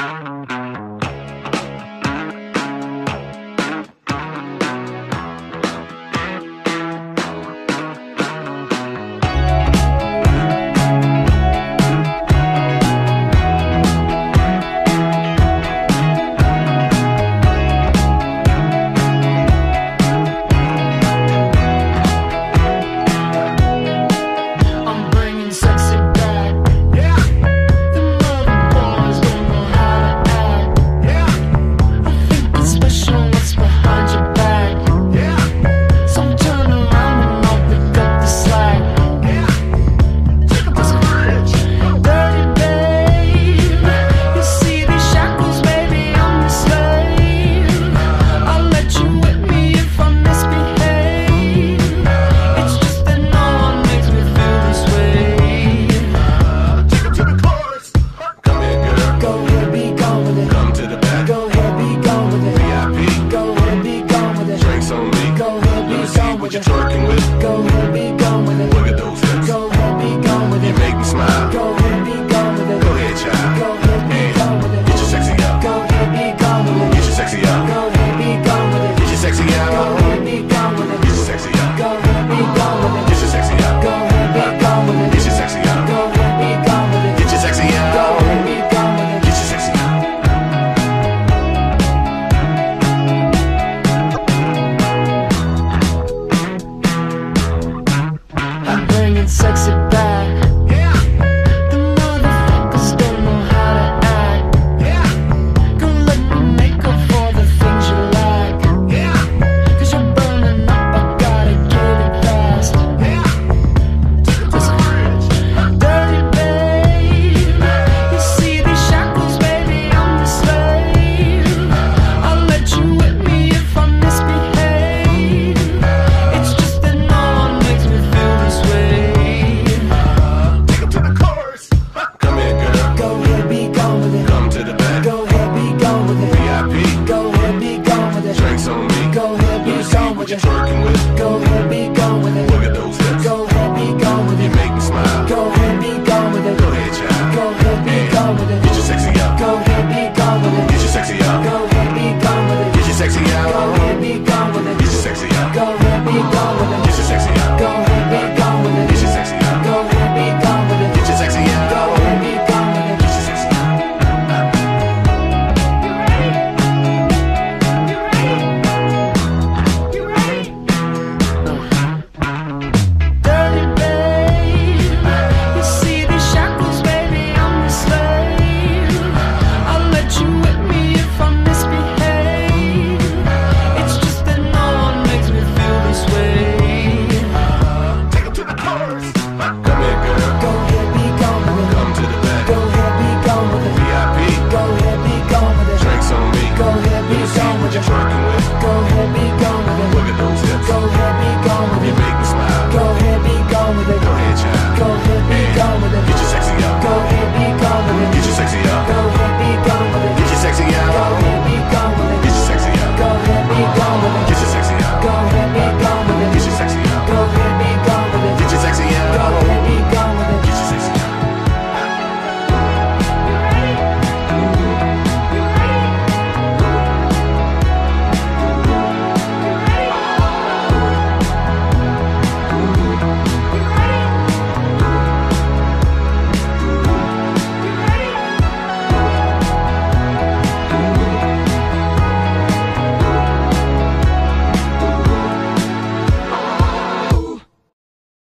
Bye. you twerking with. Go ahead, be gone with it. Look at those hips. Go ahead, be gone with it. You make me smile. Go ahead, be gone with it. Go ahead, child. Go ahead, be gone with it.